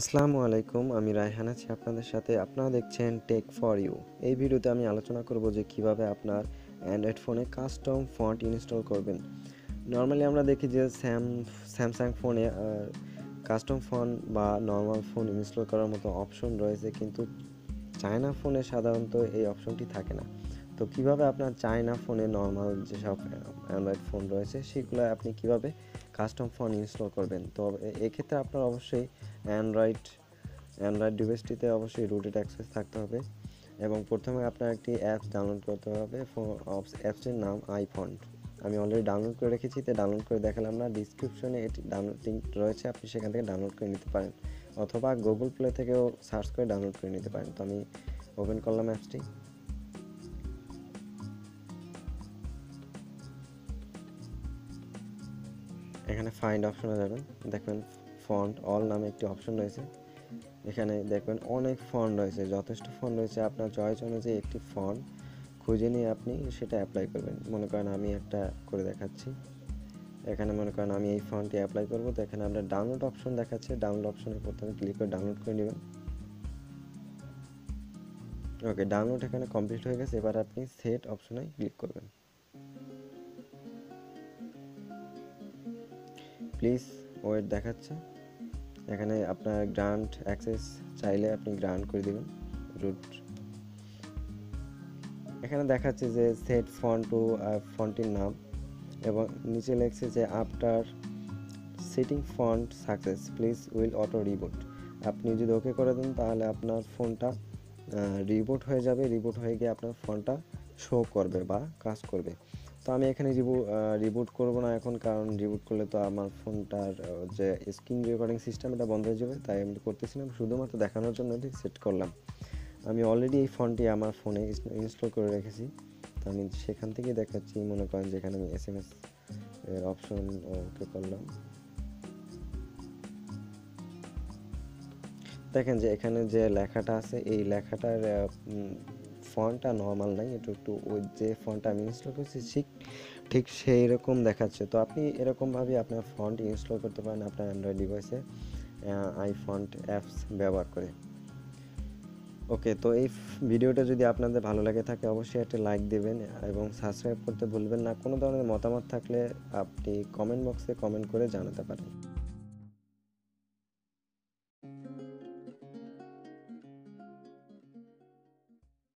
আসসালামু আলাইকুম, আমি রায়হান আছি আপনাদের সাথে। আপনারা দেখছেন টেক ফর ইউ এই ভিডিওতে আমি আলোচনা করব যে কীভাবে আপনার অ্যান্ড্রয়েড ফোনে কাস্টম ফন্ট ইনস্টল করবেন। নর্মালি আমরা দেখি যে স্যাম স্যামসাং ফোনে কাস্টম ফন্ট বা নর্মাল ফোন ইনস্টল করার মতো অপশন রয়েছে, কিন্তু চায়না ফোনে সাধারণত এই অপশনটি থাকে না। তো কীভাবে আপনার চায়না ফোনে নর্মাল যেসব অ্যান্ড্রয়েড ফোন রয়েছে, সেগুলো আপনি কীভাবে কাস্টম ফোন ইনস্টল করবেন? তো এক্ষেত্রে আপনার অবশ্যই অ্যান্ড্রয়েড অ্যান্ড্রয়েড ডিভাইসটিতে অবশ্যই রুটেড অ্যাক্সেস থাকতে হবে এবং প্রথমে আপনার একটি অ্যাপস ডাউনলোড করতে হবে অ্যাপসটির নাম আইফন্ট আমি অলরেডি ডাউনলোড করে রেখেছি, তো ডাউনলোড করে দেখালাম না ডিসক্রিপশনে এটি ডাউনলোড লিঙ্ক রয়েছে, আপনি সেখান থেকে ডাউনলোড করে নিতে পারেন। অথবা গুগল প্লে থেকেও সার্চ করে ডাউনলোড করে নিতে পারেন। তো আমি ওপেন করলাম অ্যাপসটি এখানে ফাইন্ড অপশনে যাবেন। দেখবেন ফন্ট অল নামে একটি অপশন রয়েছে। এখানে দেখবেন অনেক ফন্ট রয়েছে। যথেষ্ট ফন্ট রয়েছে। আপনার চয়েস অনুযায়ী একটি ফন্ট খুঁজে নিয়ে আপনি সেটা অ্যাপ্লাই করবেন। মনে করেন আমি একটা করে দেখাচ্ছি। এখানে মনে করেন আমি এই ফন্টটি অ্যাপ্লাই করব। তো এখানে আপনার ডাউনলোড অপশন দেখাচ্ছে। ডাউনলোড অপশনে প্রথমে ক্লিক করে ডাউনলোড করে নেবেন। ওকে ডাউনলোড এখানে কমপ্লিট হয়ে গেছে। এবার আপনি সেট অপশনে ক্লিক করবেন। প্লিজ ওয়েট দেখাচ্ছে। এখানে আপনার গ্রান্ট অ্যাক্সেস চাইলে আপনি গ্রান্ট করে দেবেন, রুট। এখানে দেখাচ্ছে যে সেট ফন্ট টু ফন্টের নাম এবং নিচে লেখছে যে after setting font success, please will auto reboot. আপনি যদি ওকে করে দেন তাহলে আপনার ফোনটা রিবুট হয়ে যাবে, রিবুট হয়ে গিয়ে আপনার ফোনটা শো করবে বা কাজ করবে। তো আমি এখানে রিবু রিবুট করব না এখন, কারণ রিবুট করলে তো আমার ফোনটার যে স্ক্রিন রেকর্ডিং সিস্টেম এটা বন্ধ হয়ে যাবে, তাই আমি করতেছিলাম শুধুমাত্র দেখানোর জন্য এটি সেট করলাম। আমি অলরেডি এই ফোনটি আমার ফোনে ইনস্টল করে রেখেছি। তো আমি সেখান থেকেই দেখাচ্ছি, মনে করেন যেখানে আমি এস এম এস এর অপশন ওকে করলাম। দেখেন যে এখানে যে লেখাটা আছে, এই লেখাটার ফন্টটা নর্মাল নাই এটা একটু ওই যে ফন্টটা আমি ইনস্টল করছি, ঠিক ঠিক সেই রকম দেখাচ্ছে। তো আপনি এরকমভাবে আপনার ফন্ট ইনস্টল করতে পারেন আপনার অ্যান্ড্রয়েড ডিভাইসে আই ফন্ট অ্যাপস ব্যবহার করে। ওকে তো এই ভিডিওটা যদি আপনাদের ভালো লাগে থাকে, অবশ্যই একটা লাইক দেবেন এবং সাবস্ক্রাইব করতে ভুলবেন না। কোনো ধরনের মতামত থাকলে আপনি কমেন্ট বক্সে কমেন্ট করে জানাতে পারেন।